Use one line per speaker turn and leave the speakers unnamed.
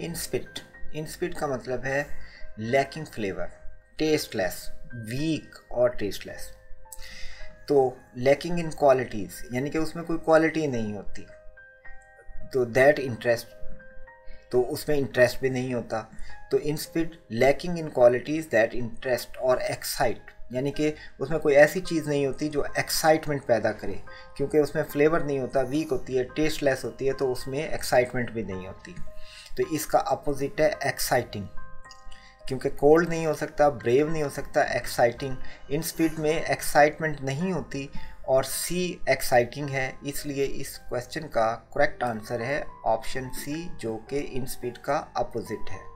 इंस्पिट इंस्पिट का मतलब है लैकिंग फ्लेवर टेस्टलेस वीक और टेस्टलेस तो लैकिंग इन क्वालिटीज़ यानी कि उसमें कोई क्वालिटी नहीं होती। तो दैट इंटरेस्ट तो उसमें इंटरेस्ट भी नहीं होता। तो insipid lacking in qualities that interest और एक्साइट यानी कि उसमें कोई ऐसी चीज़ नहीं होती जो एक्साइटमेंट पैदा करे, क्योंकि उसमें फ्लेवर नहीं होता वीक होती है टेस्टलेस होती है तो उसमें एक्साइटमेंट भी नहीं होती। तो इसका अपोजिट है एक्साइटिंग क्योंकि कोल्ड नहीं हो सकता ब्रेव नहीं हो सकता एक्साइटिंग इन स्पीड में एक्साइटमेंट नहीं होती और सी एक्साइटिंग है, इसलिए इस क्वेश्चन का करेक्ट आंसर है ऑप्शन सी जो कि इन स्पीड का अपोजिट है।